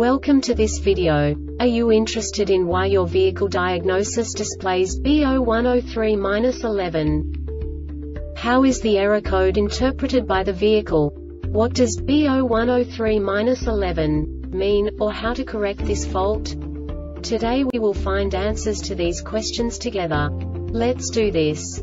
Welcome to this video. Are you interested in why your vehicle diagnosis displays B0103-11? How is the error code interpreted by the vehicle? What does B0103-11 mean, or how to correct this fault? Today we will find answers to these questions together. Let's do this.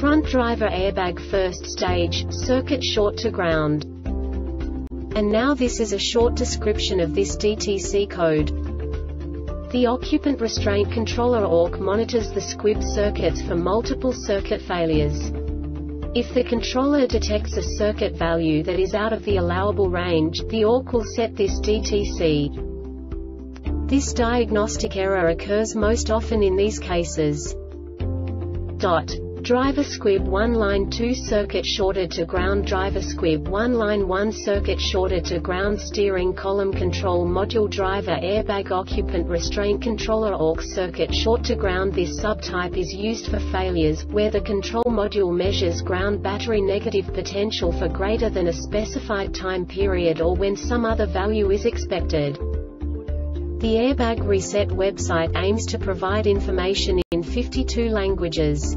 Front driver airbag first stage, circuit short to ground. And now this is a short description of this DTC code. The occupant restraint controller ORC monitors the squib circuits for multiple circuit failures. If the controller detects a circuit value that is out of the allowable range, the ORC will set this DTC. This diagnostic error occurs most often in these cases. Dot. Driver squib 1 line 2 circuit shorted to ground Driver squib 1 line 1 circuit shorted to ground Steering column control module Driver airbag occupant restraint controller ORC circuit short to ground This subtype is used for failures, where the control module measures ground battery negative potential for greater than a specified time period or when some other value is expected. The Airbag Reset website aims to provide information in 52 languages.